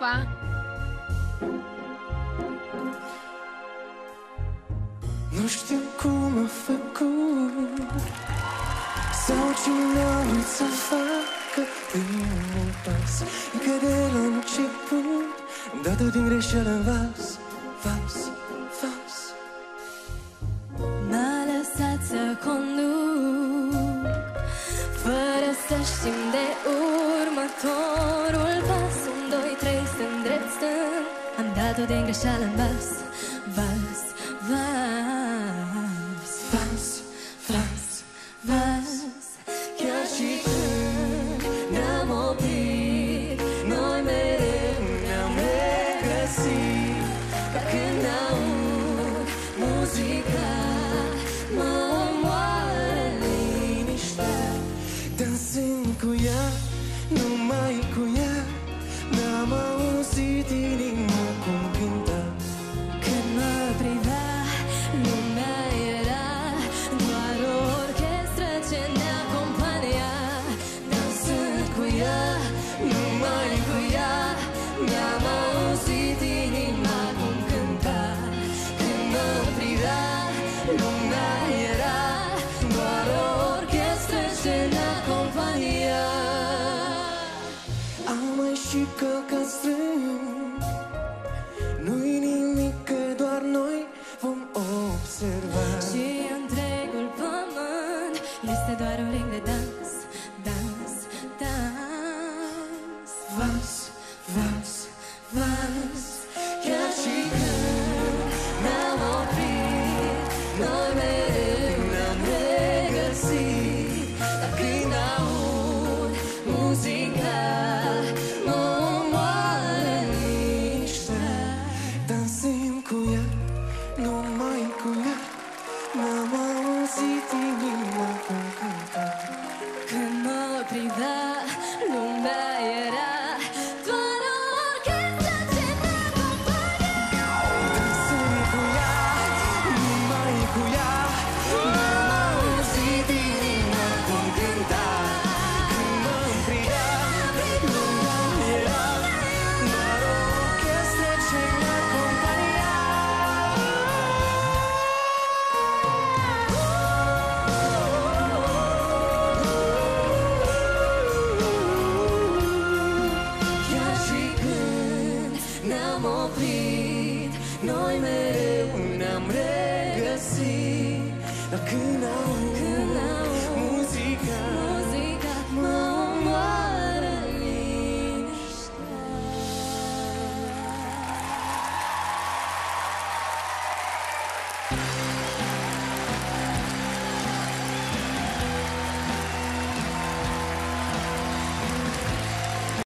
pa! Nu știu cum a făcut Sau cine a vrut să facă primul pas. Încă de la început Am dat-o din greșeală în vas Vas, vas. M-a lăsat să conduc Fără să știm de următorul Am dat-o din greșeală în vas Vas, vas Vas, vas, vas Chiar și când ne-am oprit Noi mereu ne-am regăsit Dar când și călcat strâmb Nu-i nimic că doar noi vom observa. Și întregul pământ este doar un ring de dans,